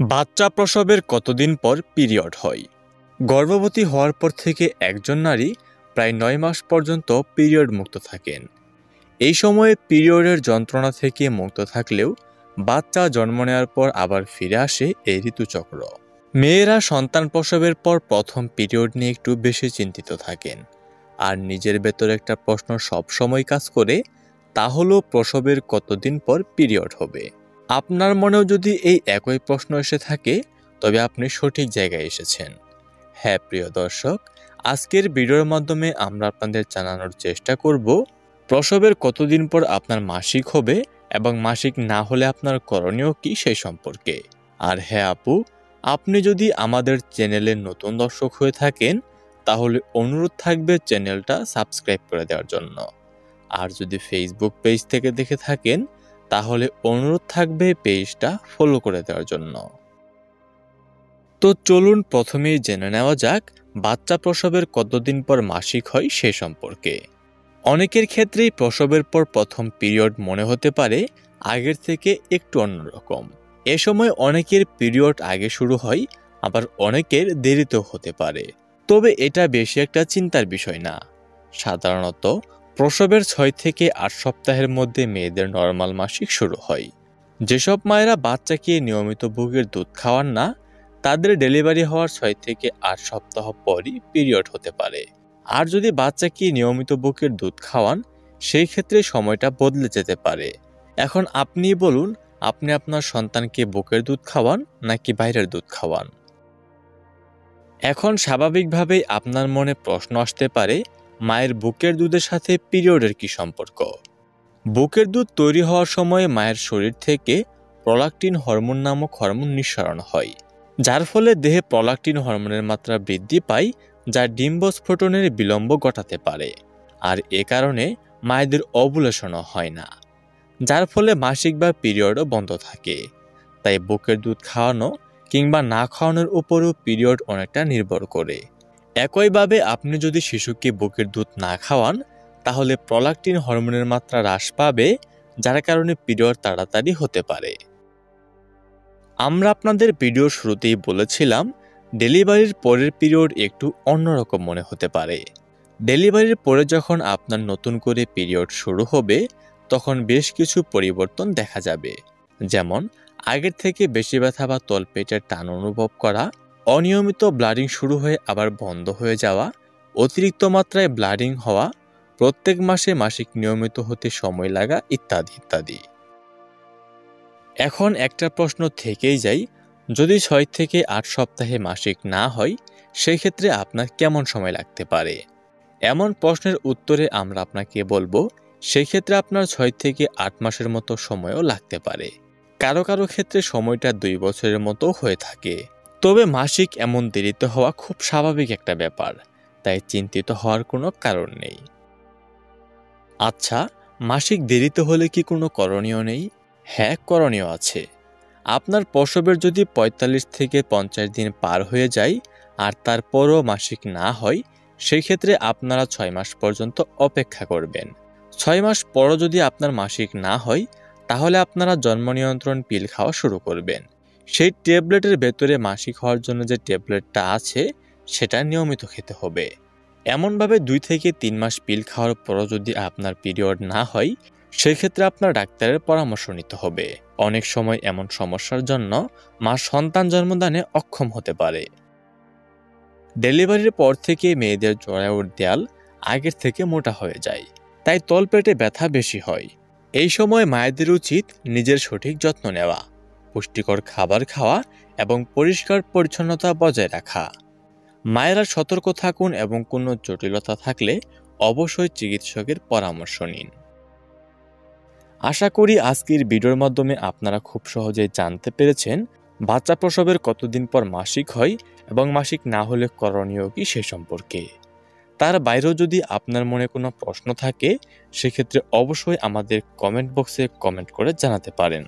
বাচ্চা প্রসবের কতদিন পর পিরিয়ড হয়? গর্ভবতী হওয়ার পর থেকে একজন নারী প্রায় নয় মাস পর্যন্ত পিরিয়ড মুক্ত থাকেন। এই সময়ে পিরিয়ডের যন্ত্রণা থেকে মুক্ত থাকলেও বাচ্চা জন্ম নেওয়ার পর আবার ফিরে আসে এই ঋতুচক্র। মেয়েরা সন্তান প্রসবের পর প্রথম পিরিয়ড নিয়ে একটু বেশি চিন্তিত থাকেন। আর নিজের ভেতর একটা প্রশ্ন সব সময় কাজ করে, তা হলো প্রসবের কতদিন পর পিরিয়ড হবে? আপনার মনেও যদি এই একই প্রশ্ন এসে থাকে, তবে আপনি সঠিক জায়গায় এসেছেন। হ্যাঁ প্রিয় দর্শক, আজকের ভিডিওর মাধ্যমে আমরা আপনাদের জানানোর চেষ্টা করব, প্রসবের কতদিন পর আপনার মাসিক হবে এবং মাসিক না হলে আপনার করণীয় কি সেই সম্পর্কে। আর হ্যাঁ আপু, আপনি যদি আমাদের চ্যানেলের নতুন দর্শক হয়ে থাকেন, তাহলে অনুরোধ থাকবে চ্যানেলটা সাবস্ক্রাইব করে দেওয়ার জন্য। আর যদি ফেসবুক পেজ থেকে দেখে থাকেন তাহলে অনুরোধ থাকবে পেজটা ফলো করে দেওয়ার জন্য। তো চলুন প্রথমেই জেনে নেওয়া যাক, বাচ্চা প্রসবের কতদিন পর মাসিক হয় সে সম্পর্কে। অনেকের ক্ষেত্রেই প্রসবের পর প্রথম পিরিয়ড মনে হতে পারে, আগের থেকে একটু অন্যরকম। এ সময় অনেকের পিরিয়ড আগে শুরু হয়, আবার অনেকের দেরিতেও হতে পারে। তবে এটা বেশি একটা চিন্তার বিষয় না। সাধারণত প্রসবের ছয় থেকে আট সপ্তাহের মধ্যে মেয়েদের নর্মাল মাসিক শুরু হয়। যেসব মায়েরা বাচ্চাকে নিয়মিত বুকের দুধ খাওয়ান না, তাদের ডেলিভারি হওয়ার ছয় থেকে আট সপ্তাহ পরই পিরিয়ড হতে পারে। আর যদি বাচ্চাকে নিয়মিত বুকের দুধ খাওয়ান, সেই ক্ষেত্রে সময়টা বদলে যেতে পারে। এখন আপনি বলুন, আপনি আপনার সন্তানকে বুকের দুধ খাওয়ান নাকি বাইরের দুধ খাওয়ান? এখন স্বাভাবিকভাবেই আপনার মনে প্রশ্ন আসতে পারে মায়ের বুকের দুধের সাথে পিরিয়ডের কি সম্পর্ক? বুকের দুধ তৈরি হওয়ার সময় মায়ের শরীর থেকে প্রলাকটিন হরমোন নামক হরমোন নিঃসরণ হয়, যার ফলে দেহে প্রলাকটিন হরমোনের মাত্রা বৃদ্ধি পায়, যা ডিম্বস্ফোটনের বিলম্ব ঘটাতে পারে। আর এ কারণে মায়েদের অবুলেশনও হয় না, যার ফলে মাসিক বা পিরিয়ডও বন্ধ থাকে। তাই বুকের দুধ খাওয়ানো কিংবা না খাওয়ানোর উপরও পিরিয়ড অনেকটা নির্ভর করে। একইভাবে আপনি যদি শিশুকে বুকের দুধ না খাওয়ান, তাহলে প্রলাকটিন হরমোনের মাত্রা হ্রাস পাবে, যার কারণে পিরিয়ড তাড়াতাড়ি হতে পারে। আমরা আপনাদের ভিডিও শুরুতেই বলেছিলাম, ডেলিভারির পরের পিরিয়ড একটু অন্যরকম মনে হতে পারে। ডেলিভারির পরে যখন আপনার নতুন করে পিরিয়ড শুরু হবে, তখন বেশ কিছু পরিবর্তন দেখা যাবে। যেমন, আগের থেকে বেশি ব্যথা বা তলপেটের টান অনুভব করা অনিয়মিত ব্লাডিং শুরু হয়ে আবার বন্ধ হয়ে যাওয়া, অতিরিক্ত মাত্রায় ব্লাডিং হওয়া, প্রত্যেক মাসে মাসিক নিয়মিত হতে সময় লাগা ইত্যাদি ইত্যাদি। এখন একটা প্রশ্ন থেকেই যাই, যদি ছয় থেকে আট সপ্তাহে মাসিক না হয় সেই ক্ষেত্রে আপনার কেমন সময় লাগতে পারে? এমন প্রশ্নের উত্তরে আমরা আপনাকে বলব সেই ক্ষেত্রে আপনার ছয় থেকে আট মাসের মতো সময়ও লাগতে পারে। কারও কারও ক্ষেত্রে সময়টা দুই বছরের মতো হয়ে থাকে। তবে মাসিক এমন দেরিতে হওয়া খুব স্বাভাবিক একটা ব্যাপার, তাই চিন্তিত হওয়ার কোনো কারণ নেই। আচ্ছা মাসিক দেরিতে হলে কি কোনো করণীয় নেই? হ্যাঁ করণীয় আছে। আপনার প্রসবের যদি ৪৫ থেকে পঞ্চাশ দিন পার হয়ে যায় আর তারপরও মাসিক না হয় সেই ক্ষেত্রে আপনারা ছয় মাস পর্যন্ত অপেক্ষা করবেন। ছয় মাস পরও যদি আপনার মাসিক না হয়, তাহলে আপনারা জন্ম নিয়ন্ত্রণ পিল খাওয়া শুরু করবেন। সেই ট্যাবলেটের ভেতরে মাসিক হওয়ার জন্য যে ট্যাবলেটটা আছে, সেটা নিয়মিত খেতে হবে। এমনভাবে দুই থেকে তিন মাস পিল খাওয়ার পরও যদি আপনার পিরিয়ড না হয়, সেক্ষেত্রে আপনার ডাক্তারের পরামর্শ নিতে হবে। অনেক সময় এমন সমস্যার জন্য মা সন্তান জন্মদানে অক্ষম হতে পারে। ডেলিভারির পর থেকে মেয়েদের জরায়ুর দেয়াল আগের থেকে মোটা হয়ে যায়, তাই তলপেটে ব্যথা বেশি হয়। এই সময় মায়েদের উচিত নিজের সঠিক যত্ন নেওয়া। পুষ্টিকর খাবার খাওয়া এবং পরিষ্কার পরিচ্ছন্নতা বজায় রাখা। মায়েরা সতর্ক থাকুন এবং কোনো জটিলতা থাকলে অবশ্যই চিকিৎসকের পরামর্শ নিন। আশা করি আজকের ভিডিওর মাধ্যমে আপনারা খুব সহজেই জানতে পেরেছেন বাচ্চা প্রসবের কতদিন পর মাসিক হয় এবং মাসিক না হলে করণীয় কি সে সম্পর্কে। তার বাইরেও যদি আপনার মনে কোনো প্রশ্ন থাকে, সেক্ষেত্রে অবশ্যই আমাদের কমেন্ট বক্সে কমেন্ট করে জানাতে পারেন।